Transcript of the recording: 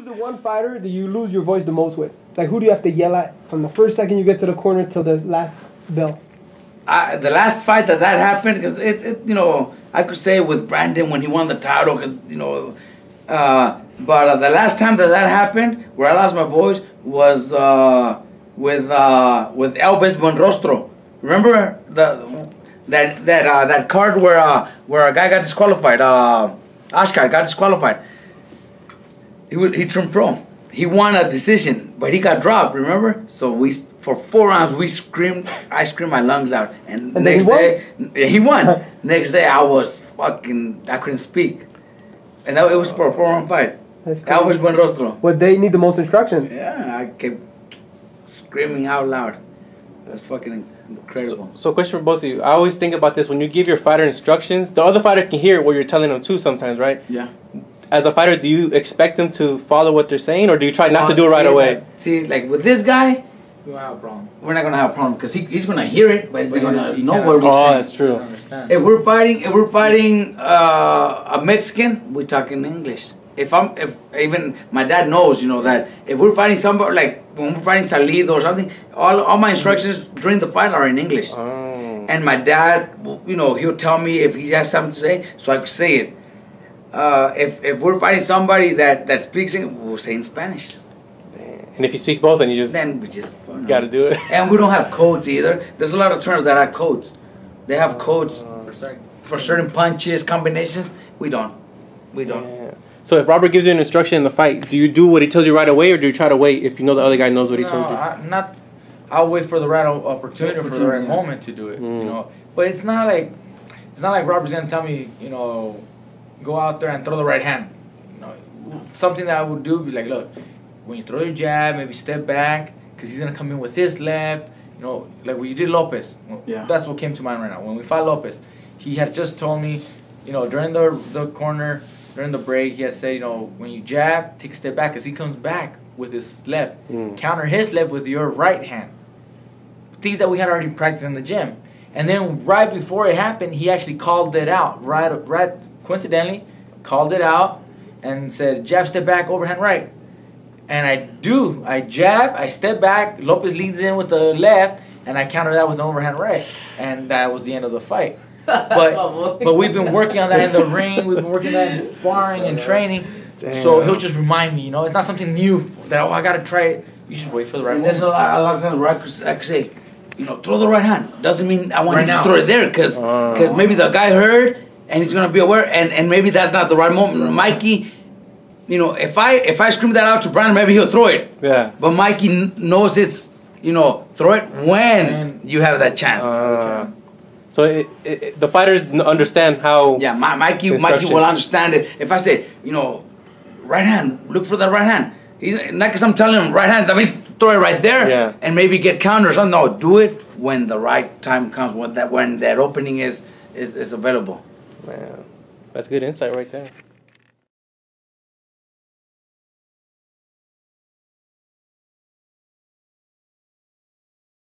Who's the one fighter that you lose your voice the most with? Like who do you have to yell at from the first second you get to the corner till the last bell? The last fight that that happened, because it, it, you know, I could say with Brandon when he won the title, because you know, uh, but uh, the last time that that happened, where I lost my voice, was uh, with uh, with Elvis Buenrostro. Remember the that that uh, that card where uh, where a guy got disqualified, uh, Oscar got disqualified. He was he turned pro. He won a decision, but he got dropped. Remember? So we for four rounds we screamed. I screamed my lungs out, and, And next he won? day he won. next day I was fucking. I couldn't speak, and that it was for a four round fight. That was Elvis Buenrostro. What they need the most instructions. Yeah, I kept screaming out loud. That's fucking incredible. So, question for both of you. I always think about this when you give your fighter instructions, the other fighter can hear what you're telling them too sometimes, right? yeah. As a fighter, do you expect them to follow what they're saying, or do you try not to do it right see, away? like- see, like with this guy, You have a problem. we're not gonna have a problem because he, he's gonna hear it, but he's But you gonna know, you know cannot- what we're saying. Oh, that's true. If we're fighting, if we're fighting uh, a Mexican, we talk in English. If I'm, if even my dad knows, you know that if we're fighting somebody like when we're fighting Salido or something, all all my instructions during the fight are in English. Oh. And my dad, you know, he'll tell me if he has something to say, so I can say it. Uh, if if we're fighting somebody that that speaks English, we'll say in Spanish. And if you speak both, then you just Then we just you know. got to do it. And we don't have codes either. There's a lot of terms that have codes. They have codes For certain. for certain punches, combinations. We don't. We don't. Yeah. So if Robert gives you an instruction in the fight, do you do what he tells you right away, or do you try to wait if you know the other guy knows what he no, told you? I, not. I'll wait for the right o- opportunity or for the right yeah. moment to do it. Mm. You know, but it's not like it's not like Robert's gonna tell me, you know, go out there and throw the right hand. You know, something that I would do be like, look, when you throw your jab, maybe step back because he's gonna come in with his left. You know, like when you did Lopez. Well, Yeah. That's what came to mind right now. When we fought Lopez, he had just told me, you know, during the the corner, during the break, he had said, you know, when you jab, take a step back because he comes back with his left. Mm. Counter his left with your right hand. Things that we had already practiced in the gym. And then right before it happened, he actually called it out. Right, right, coincidentally, called it out and said, jab, step back, overhand right. And I do. I jab, I step back, Lopez leads in with the left, and I counter that with an overhand right. And that was the end of the fight. But oh, but we've been working on that in the ring, we've been working on that in sparring and training. So he'll just remind me, you know, it's not something new that, oh, I gotta try it. You should wait for the right And there's a lot, a lot of times where I could, say, you know, throw the right hand. Doesn't mean I want Right you to now. throw it there because Oh. Uh. maybe the guy heard and he's gonna be aware and, and maybe that's not the right moment. Mikey, you know, if I if I scream that out to Brandon, maybe he'll throw it. Yeah. But Mikey kn- knows it's you know throw it when you have that chance. Uh, so it, it, the fighters understand how. yeah, my, Mikey Mikey will understand it. If I say you know right hand, look for the right hand. He's not because I'm telling him right hand. That means throw it right there Yeah. and maybe get counter or something. No, do it when the right time comes. When that when that opening is is, is available. Man, that's good insight right there.